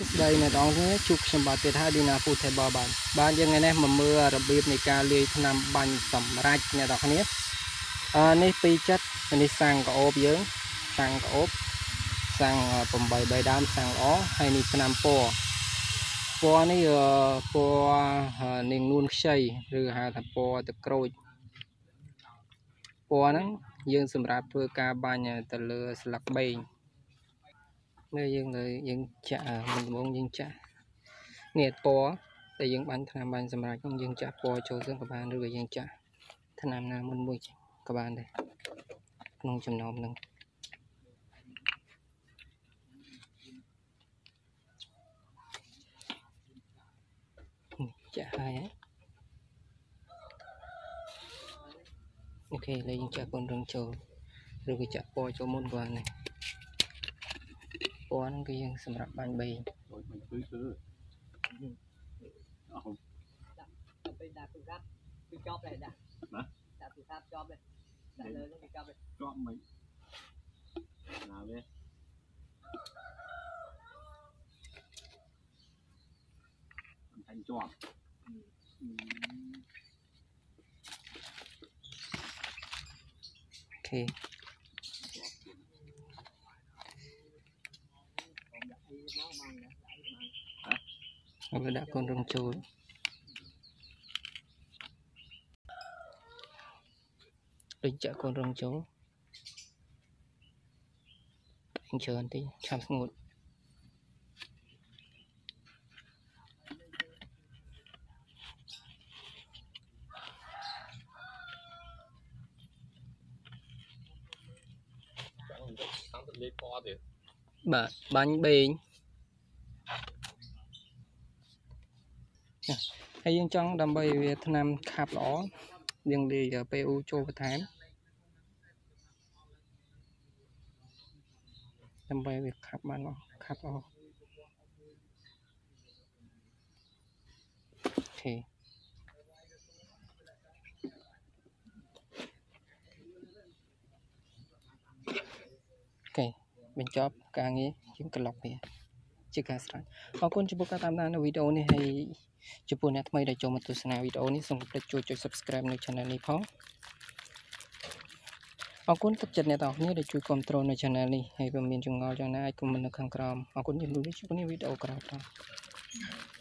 សួស្តីអ្នកនរគ្នាជួបខ្ញុំបាទទៀតហើយឌីណា Food Table បាទបាទយើងថ្ងៃនេះមកមើលរបៀបនៃការលាយថ្នាំបាញ់សម្រាប់អ្នកនរគ្នាអឺនេះពីរចិត្តនេះសាំងក្អូបយើងសាំងក្អូបសាំង8 3ដើមសាំងល្អហើយនេះថ្នាំពណ៌ពណ៌នេះពណ៌នាងនួនខ្ចីឬហៅថាពណ៌ទឹកក្រូចពណ៌ហ្នឹងយើងសម្រាប់ធ្វើការបាញ់ទៅលើស្លឹកបេង នៅយើងលើយើងចាក់មុនដំបូងយើងចាក់នេះពណ៌តែយើងបាញ់ថ្នាំបាញ់សម្រាប់ហ្នឹងយើងចាក់ពណ៌ចូលទៅក៏បានឬក៏យើងចាក់ថ្នាំណាមុនមួយក៏បានដែរក្នុងចំណោមហ្នឹងចាក់ហើយអូខេឥឡូវយើងចាក់កូនរឹងចូលឬក៏ចាក់ពណ៌ចូលមុនក៏បានដែរ ពណ៌ហ្នឹងគឺយើងសម្រាប់បាញ់បេងដូចមិនគឺគឺអស់ទៅពេលដាក់ទូរស័ព្ទគឺចប់ដែរដាក់ណាដាក់ទូរស័ព្ទចប់ដែរដាក់លើហ្នឹងគឺចប់ដែរចប់មិនណាវាមិន thành ជាប់អូខេ ហើយដាក់កូនរងចូលដូចចាក់កូនរងចូលអញ្ជើញតិចឆាប់ស្ងួតតាមទៅលេខពណ៌ទៀតបាទបាញ់បេ ងហើយយើងចង់ដើម្បីវាថ្នាំខាប់ល្អយើងលាយ PU ចូលបន្ថែមដើម្បីវាខាប់បានល្អខាប់ល្អអូខេអូខេបញ្ចប់ការងារយើងក្លុកវា ជាការស្រេចអរគុណចំពោះការតាមដាននៅវីដេអូនេះហើយចំពោះអ្នកថ្មីដែលចូលមកទស្សនាវីដេអូនេះសូមកុំភ្លេចជួយចុច Subscribe នៅ Channel នេះផងអរគុណទឹកចិត្តអ្នកទាំងអស់គ្នាដែលជួយគ្រប់គ្រងនៅ Channel នេះហើយបើមានចម្ងល់យ៉ាងណាអាច comment នៅខាងក្រោមអរគុណជំរាបលាជួបគ្នាវីដេអូក្រោយៗ